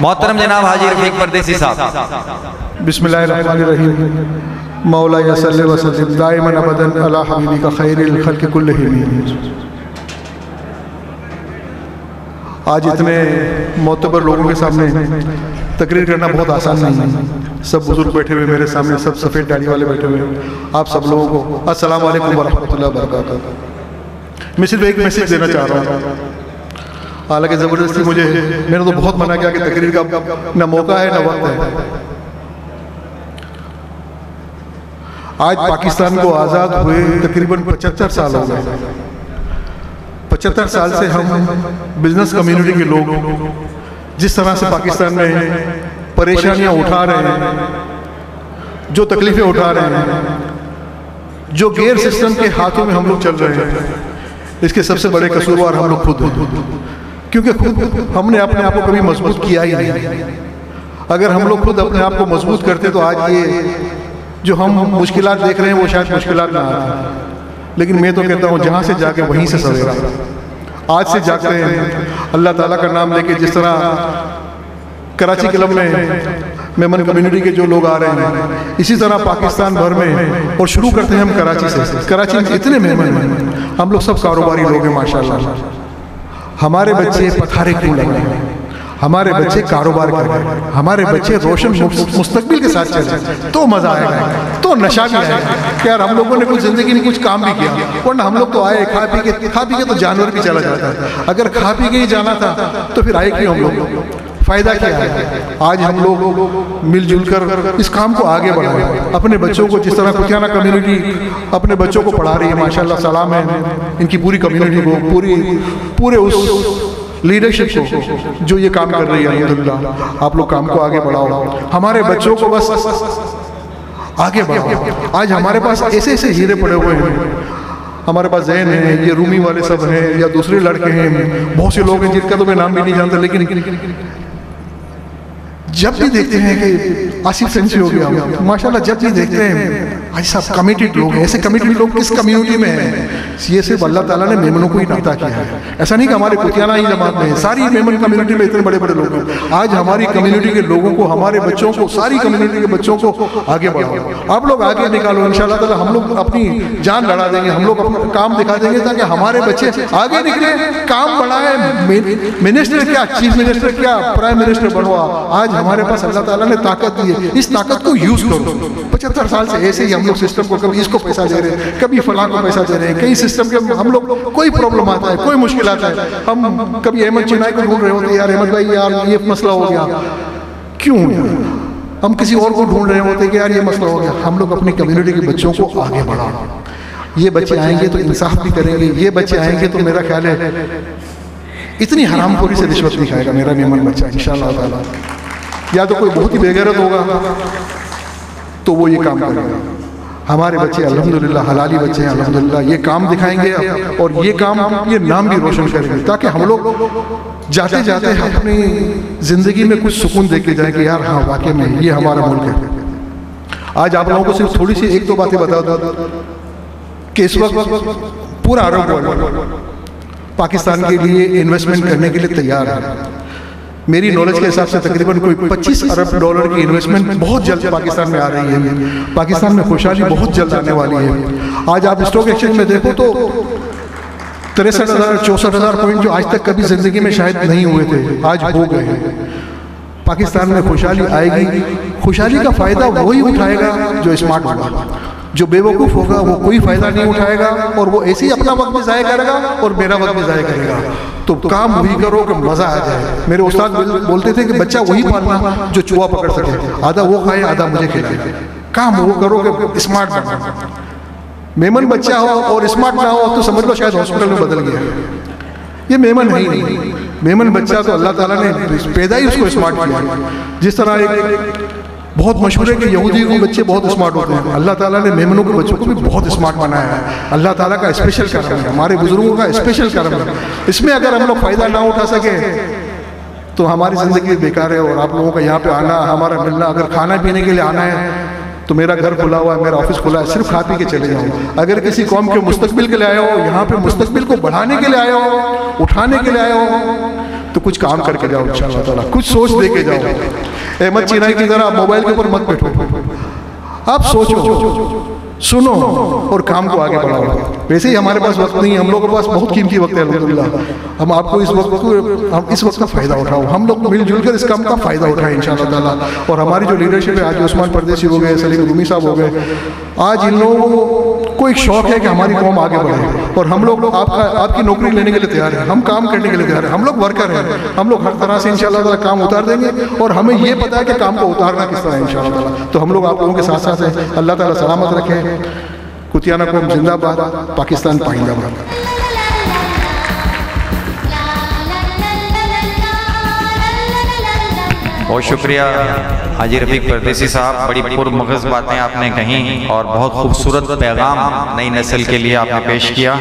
मोहतरम जनाब हाजी रफीक परदेसी साहब। बिस्मिल्लाहिर्रहमानिर्रहीम। मौला सल्लि व सल्लिम दाइमन अबदन अला हबीबी का खैरिल खल्क कुल्लिहिम आज इतने मोतबर लोगों के सामने तकरीर करना बहुत आसान नहीं है। सब बुज़ुर्ग बैठे हुए मेरे सामने सब सफ़ेद दाढ़ी वाले बैठे हुए आप सब लोगों को अस्सलाम वालेकुम वरहमतुल्लाहि वबरकातुहू मैं सिर्फ़ एक मैसेज देना चाह रहा हूँ। हालाँकि ज़बरदस्ती मुझे मैंने तो बहुत मना किया कि तकरीर का न मौका है, न वक्त है। आज पाकिस्तान को आज़ाद हुए तकरीबन पचहत्तर साल हो गए। पचहत्तर साल से हम बिज़नेस कम्युनिटी के लोग जिस तरह से पाकिस्तान में परेशानियाँ उठा रहे हैं, जो तकलीफें उठा रहे हैं, जो गैर सिस्टम के हाथों में हम लोग चल रहे हैं, इसके सबसे बड़े कसूरवार हम लोग खुद हैं। क्योंकि खुद हमने अपने आप को कभी मज़बूत किया ही नहीं। अगर हम लोग खुद अपने आप को मज़बूत करते तो आज ये जो हम मुश्किल देख रहे हैं, वो शायद मुश्किल ना आती लेकिन मैं तो कहता हूँ, जहाँ से जाके वहीं से सवेरा। आज से जागते हैं। अल्लाह ताला का नाम लेके जिस तरह कराची क्लब में मेमन कम्युनिटी के जो लोग आ रहे हैं, इसी तरह पाकिस्तान भर में और शुरू करते हैं हम कराची से। कराची में इतने मेहमान हम लोग सब कारोबारी लोग हैं, माशाल्लाह। हमारे बच्चे पथारे क्यों लग? हैं हमारे बच्चे कारोबार कर रहे हैं। हमारे बच्चे रोशन मुस्तकबिल के साथ चल रहे तो मज़ा आएगा तो नशा भी आएगा कि यार हम लोगों ने कुछ ज़िंदगी में कुछ काम भी किया। वरना हम लोग तो आए खा पी के खा पी के तो जानवर भी चला जाता है अगर खा पी के ही जाना था तो फिर आए क्यों हम लोग? फ़ायदा क्या है? आज हम लोग मिलजुल कर इस काम को आगे बढ़ाएँ। अपने बच्चों को जिस तरह कुतियाना कम्युनिटी अपने बच्चों को पढ़ा रही है, माशाल्लाह सलाम है। इनकी पूरी कम्युनिटी को, पूरी, पूरे उस लीडरशिप को जो ये काम कर रही है अलहमदिल्ला आप लोग काम को आगे बढ़ाओ। हमारे बच्चों को बस आगे बढ़ाओ। आज हमारे पास ऐसे ऐसे हीरे पड़े हुए हैं। हमारे पास जैन है, ये रूमी वाले सब हैं, या दूसरे लड़के हैं। बहुत से लोग हैं जिनका तो मैं नाम भी नहीं जानता, लेकिन जब भी देखते हैं कि आसिफ सेंसी हो गया, माशाल्लाह जब भी देखते हैं आज सब कमिटेड लोग ऐसे कमिटेड लोग किस कम्युनिटी में हैं? ये सिर्फ़ अल्लाह ताला ने मेमनों को ही नकता किया है। ऐसा नहीं कि हमारे कुतियाना ही जमात में सारी मेमन कम्युनिटी में इतने बड़े बड़े लोग हैं। आज हमारी कम्युनिटी के लोगों को, हमारे बच्चों को, सारी कम्युनिटी के बच्चों को आगे बढ़ाओ। आप लोग आगे निकालो इन ताला हम लोग अपनी जान लड़ा देंगे, हम लोग अपना काम दिखा देंगे ताकि हमारे बच्चे आगे निकले, काम बढ़ाए। मिनिस्टर क्या? चीफ मिनिस्टर क्या? प्राइम मिनिस्टर बनवा। आज हमारे पास अल्लाह ताला ने ताकत दी है, इस ताकत को यूज़ करो। पचहत्तर साल से ऐसे ही हम लोग सिस्टम को कभी इसको पैसा दे रहे हैं, कभी फलां को पैसा दे रहे हैं, कई सिस्टम के हम लोग, कोई प्रॉब्लम आता है, कोई मुश्किल आता है। हम कभी अहमद चिनाई को ढूंढ रहे होते यार अहमद भाई, यार, ये मसला हो गया। क्यों? हम किसी और को ढूंढ रहे होते कि, यार, ये मसला हो गया। हम लोग अपनी कम्युनिटी के बच्चों को आगे बढ़ाओ। ये बच्चे आएँगे तो इंसाफ भी करेंगे, ये बच्चे आएँगे तो मेरा ख्याल है, इतनी हरामखोरी से रिश्वत नहीं खाएगा मेरा मेमन बच्चा इन या तो कोई बहुत ही बेगैरत होगा तो वो ये काम करेगा हमारे बच्चे अल्हम्दुलिल्लाह, हलाली बच्चे हैं, अल्हम्दुलिल्लाह, ये काम दिखाएँगे और ये काम, ये नाम भी रोशन करेंगे, ताकि हम लोग जाते जाते अपनी ज़िंदगी में कुछ सुकून दे के जाए कि यार हाँ वाकई में ये हमारा मुल्क है। आज आप लोगों को सिर्फ़ थोड़ी सी एक दो बातें बता दो कि इस वक्त पूरा अरब पाकिस्तान के लिए इन्वेस्टमेंट करने के लिए तैयार है। मेरी नॉलेज के हिसाब से तकरीबन कोई 25 अरब डॉलर की इन्वेस्टमेंट बहुत जल्द पाकिस्तान में आ रही है। पाकिस्तान में खुशहाली बहुत जल्द आने वाली है। आज आप स्टॉक एक्सचेंज में देखो तो तिरसठ हज़ार चौसठ हज़ार पॉइंट जो आज तक कभी ज़िंदगी में शायद नहीं हुए थे आज हो गए हैं। पाकिस्तान में खुशहाली आएगी खुशहाली का फ़ायदा वही उठाएगा जो स्मार्ट होगा जो बेवकूफ़ होगा वो कोई फ़ायदा नहीं उठाएगा और वो ऐसे ही अपना वक्त भी ज़ाय करेगा और मेरा वक्त भी ज़ाय करेगा। तो काम वही करो कि मज़ा आ जाए। मेरे उस्ताद बोलते थे कि बच्चा वही पालना जो चूहा पकड़ सके। आधा वो खाए, आधा मुझे खिलाए। काम वो करो कि स्मार्ट बनो। मेमन बच्चा हो और स्मार्ट ना हो तो समझ लो शायद हॉस्पिटल में बदल गया। ये मेमन है ही नहीं। मेमन बच्चा तो अल्लाह ताला ने पैदा ही उसको स्मार्ट किया। जिस तरह एक बहुत मशहूर है कि यहूदी के बच्चे बहुत स्मार्ट होते हैं। अल्लाह ताला ने मेमनों के बच्चों को भी बहुत स्मार्ट बनाया है। अल्लाह ताला का स्पेशल करम है। हमारे बुज़ुर्गों का स्पेशल करम है। इसमें अगर हम लोग फ़ायदा ना उठा सके तो हमारी ज़िंदगी बेकार है और आप लोगों का यहाँ पे आना हमारा मिलना अगर खाना पीने के लिए आना है तो मेरा घर खुला हुआ है मेरा ऑफ़िस खुला है सिर्फ़ खा पी के चले जाओ। अगर किसी कौम के मुस्तकबिल के लिए आए हो यहाँ पे मुस्तकबिल को बढ़ाने के लिए आए हो उठाने के लिए आए हो तो कुछ काम करके जाओ इंशाल्लाह कुछ सोच दे के जाओ। अहमद चिनाई की तरह मोबाइल के ऊपर मत बैठो। आप सोचो, सुनो और काम को आगे बढ़ाओ। वैसे ही हमारे पास वक्त नहीं है, हम लोगों के पास बहुत कीमती वक्त है, अल्हम्दुलिल्लाह। हम आपको इस वक्त को, हम इस वक्त का फ़ायदा उठाओ। हम लोग मिलजुल कर इस काम का फ़ायदा उठाएँ इन ताला। और हमारी जो लीडरशिप है, आज उस्मान परदेसी हो गए, सलीम रूमी साहब हो गए, आज इन लोगों को एक शौक है कि हमारी कौम आगे बढ़े। और हम लोग आपका, आपकी नौकरी लेने के लिए तैयार हैं, हम काम करने के लिए तैयार हैं, हम लोग वर्कर हैं, हम लोग हर तरह से ताला काम उतार देंगे। और हमें ये पता है कि काम को उतारना किस तरह है ताला। तो हम लोग आप लोगों के साथ साथ हैं अल्लाह ताला सलामत रखे। कुतियाना को जिंदाबाद, पाकिस्तान पाइंदाबाद बहुत शुक्रिया हाजी रफीक परदेसी साहब, बड़ी पुरमगज बातें आपने कही और बहुत खूबसूरत पैगाम नई नस्ल के लिए आपने पेश किया।